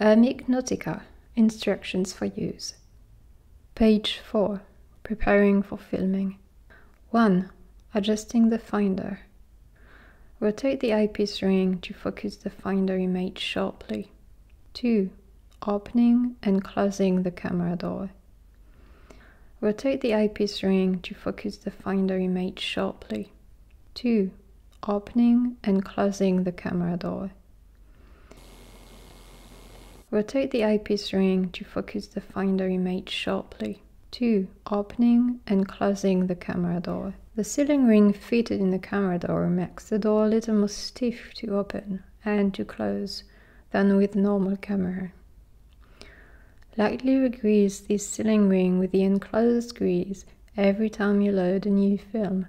Eumig Nautica Instructions for use. Page 4 Preparing for filming. 1. Adjusting the finder. Rotate the eyepiece ring to focus the finder image sharply. 2. Opening and closing the camera door. Rotate the eyepiece ring to focus the finder image sharply. 2. Opening and closing the camera door. Rotate the eyepiece ring to focus the finder image sharply. 2. Opening and closing the camera door. The sealing ring fitted in the camera door makes the door a little more stiff to open and to close than with normal camera. Lightly grease this sealing ring with the enclosed grease every time you load a new film.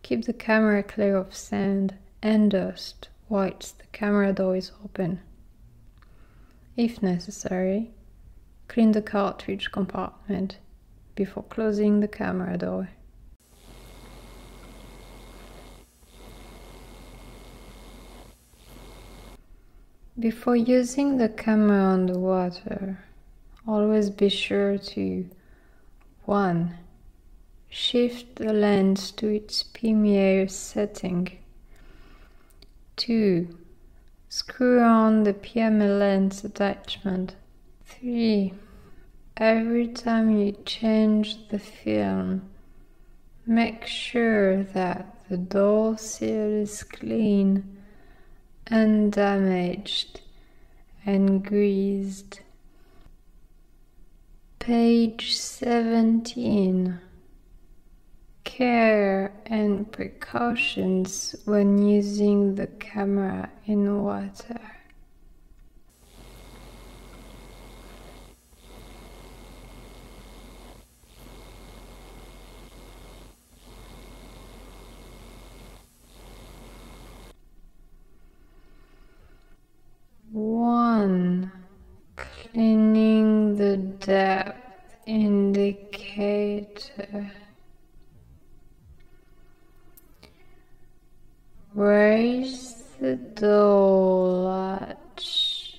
Keep the camera clear of sand and dust whilst the camera door is open. If necessary, clean the cartridge compartment before closing the camera door. Before using the camera underwater, always be sure to 1. Shift the lens to its premiere setting. 2 Screw on the PMA lens attachment. 3. Every time you change the film, make sure that the door seal is clean, undamaged, and greased. Page 17 care and precautions when using the camera in water. One, cleaning the depth indicator. Raise the door latch.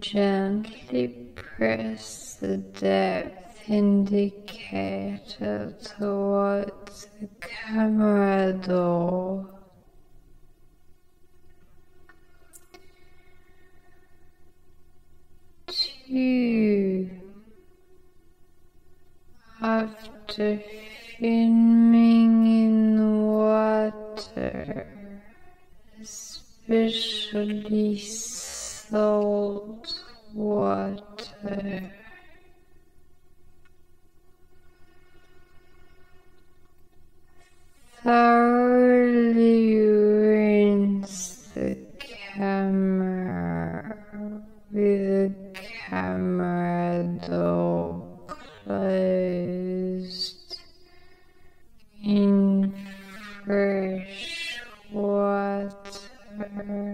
Gently press the depth indicator towards the camera door. Two. After filming especially salt water. Thoroughly rinse water.